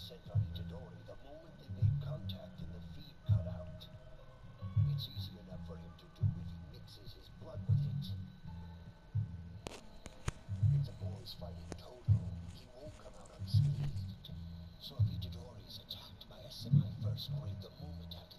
sent on Itadori the moment they made contact and the feed cutout. It's easy enough for him to do if he mixes his blood with it. If the boys fighting Todo, he won't come out unscathed. So if Itadori is attacked by a semi-first grade the moment after